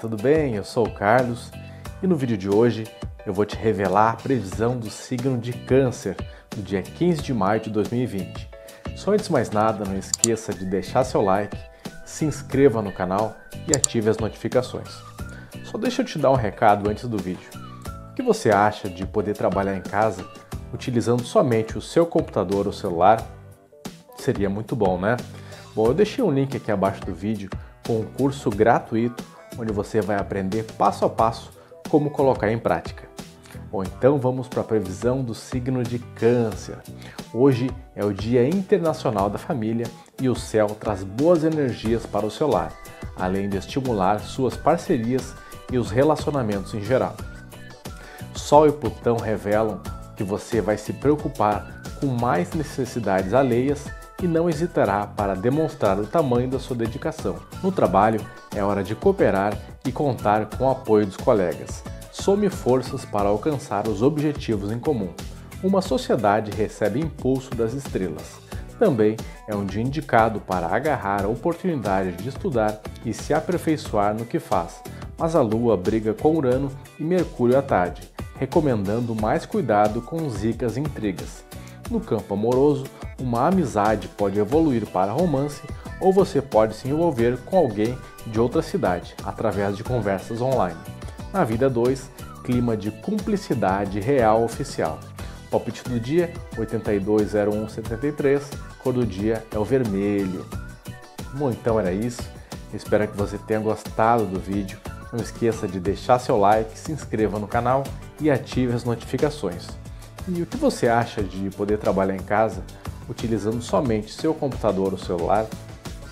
tudo bem? Eu sou o Carlos e no vídeo de hoje eu vou te revelar a previsão do signo de Câncer do dia 15 de maio de 2020. Só antes de mais nada, não esqueça de deixar seu like, se inscreva no canal e ative as notificações. Só deixa eu te dar um recado antes do vídeo. O que você acha de poder trabalhar em casa utilizando somente o seu computador ou celular? Seria muito bom, né? Bom, eu deixei um link aqui abaixo do vídeo com um curso gratuito onde você vai aprender passo a passo como colocar em prática. Bom, então vamos para a previsão do signo de Câncer. Hoje é o Dia Internacional da Família e o céu traz boas energias para o seu lar, além de estimular suas parcerias e os relacionamentos em geral. Sol e Plutão revelam que você vai se preocupar com mais necessidades alheias e não hesitará para demonstrar o tamanho da sua dedicação. No trabalho, é hora de cooperar e contar com o apoio dos colegas. Some forças para alcançar os objetivos em comum. Uma sociedade recebe impulso das estrelas. Também é um dia indicado para agarrar a oportunidade de estudar e se aperfeiçoar no que faz, mas a Lua briga com Urano e Mercúrio à tarde, recomendando mais cuidado com zicas e intrigas. No campo amoroso, uma amizade pode evoluir para romance ou você pode se envolver com alguém de outra cidade através de conversas online. Na vida 2, clima de cumplicidade real oficial. Palpite do dia 820173, cor do dia é o vermelho. Bom, então era isso. Espero que você tenha gostado do vídeo. Não esqueça de deixar seu like, se inscreva no canal e ative as notificações. E o que você acha de poder trabalhar em casa utilizando somente seu computador ou celular,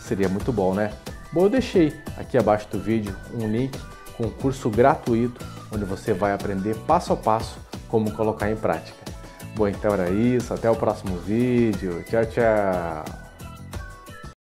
seria muito bom, né? Bom, eu deixei aqui abaixo do vídeo um link com um curso gratuito onde você vai aprender passo a passo como colocar em prática. Bom, então era isso, até o próximo vídeo. Tchau, tchau!